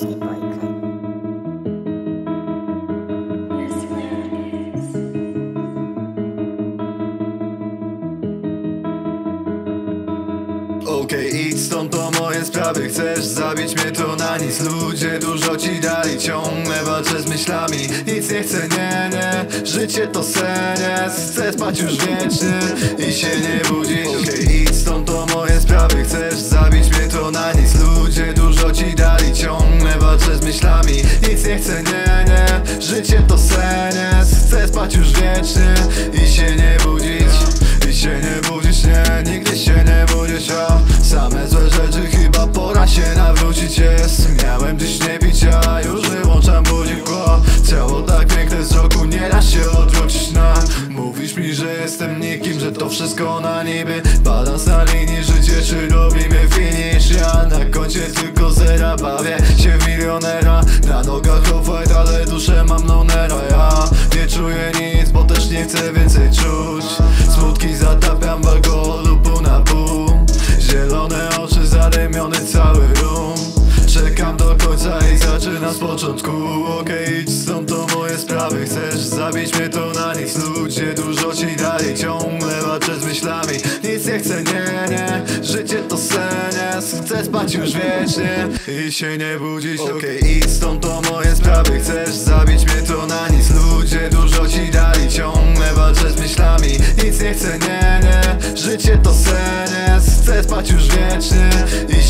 Disney Boyka. Okej, idź stąd to moje sprawy. Chcesz zabić mnie to na nic. Ludzie dużo ci dali Ciągle walczę z myślami. Nic nie chcę, nie, nie. Życie to seniec. Chcę spać już wiecznie I się nie budzić nie chcę, nie, nie. Życie to seniec. Chcę spać już wiecznie I się nie budzić. I się nie budzić, nie. Nigdy się nie budzić, a Same złe rzeczy chyba pora się nawrócić. Jest. Miałem dziś nie a już wyłączam budzik Bo ciało tak piękne z roku nie da się odwrócić. Na Mówisz mi, że jestem nikim, że to wszystko na niby Balans na linii, życie czy robimy finish. Ja na koncie tylko zera, bawię milionera Na nogach off ale duszę mam lonera Ja nie czuję nic, bo też nie chcę więcej czuć. Smutki zatapiam w alkoholu pół na Zielone oczy, zadymiony cały room Czekam do końca i zaczynam z początku. Okej, idź stąd to moje sprawy. Chcesz zabić mnie to na nic Ludzie dużo ci dali? Ciągle walczę z myślami spać już wiecznie I się nie budzić. Okej, idź stąd to moje sprawy Chcesz. Zabić mnie to na nic. Ludzie dużo ci dali Ciągle walczę z myślami. Nic nie chcę, nie, nie. Życie to seniec Chcę spać już wiecznie I